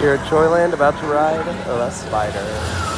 You're at Joyland about to ride a spider.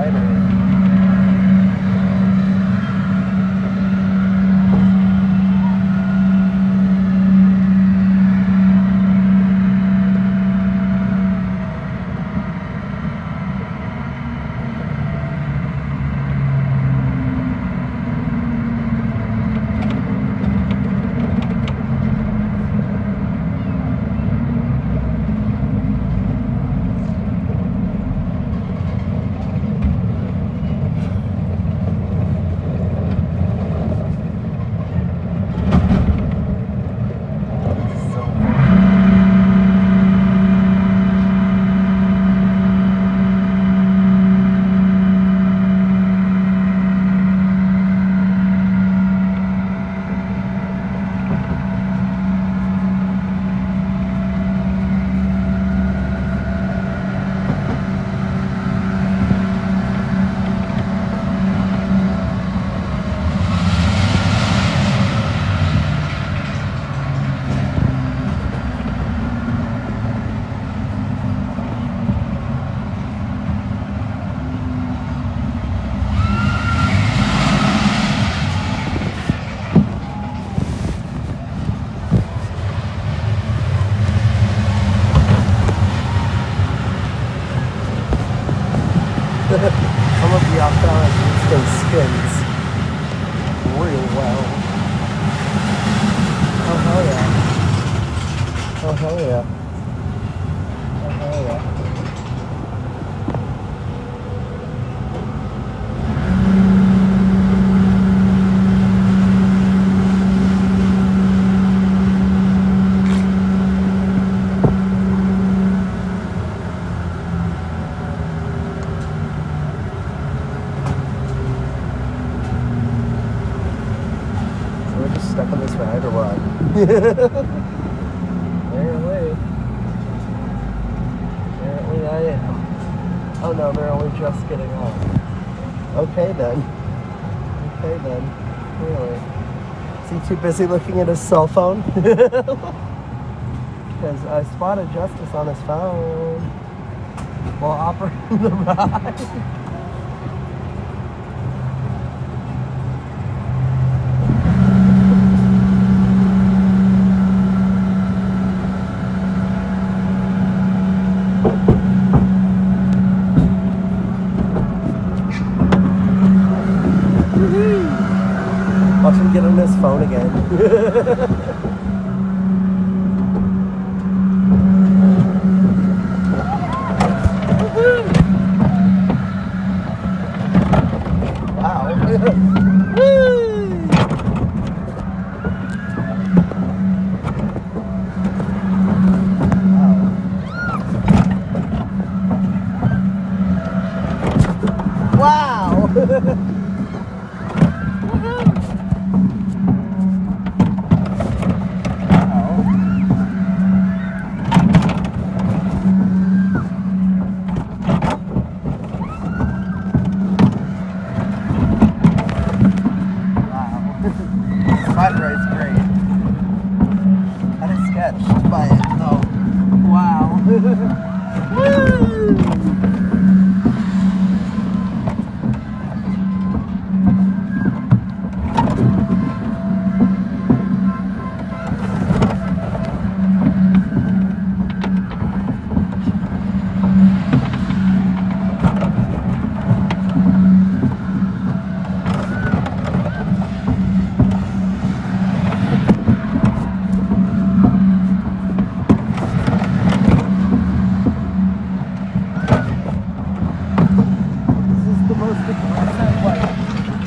right? Or... Some of the Alcaraz use those spins real well. Oh hell yeah. Oh hell yeah. Oh hell yeah. Just stuck on this ride or what? Apparently. Apparently I am. Oh no, they're only just getting off. Okay then. Okay then. Really. Is he too busy looking at his cell phone? Because I spotted Justice on his phone while operating the ride. Watch him get on his phone again. wow.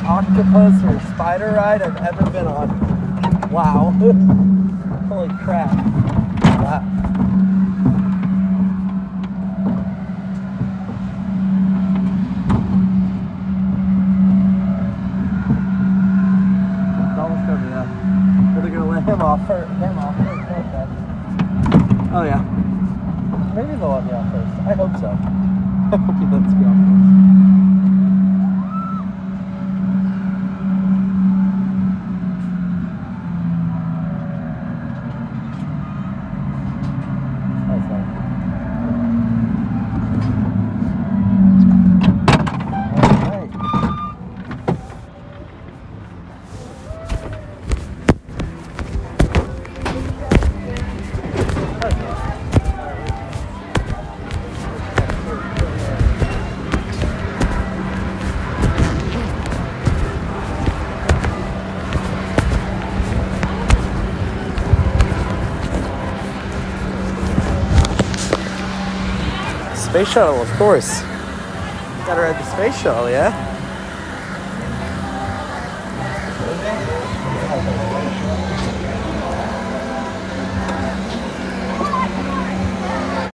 Octopus or spider ride I've ever been on. Wow. Holy crap. Wow. Him off first. Him off won't? Oh yeah. Maybe they'll let me off first. I hope so. I hope he lets me off first. Space shuttle, of course. Gotta ride the space shuttle, yeah?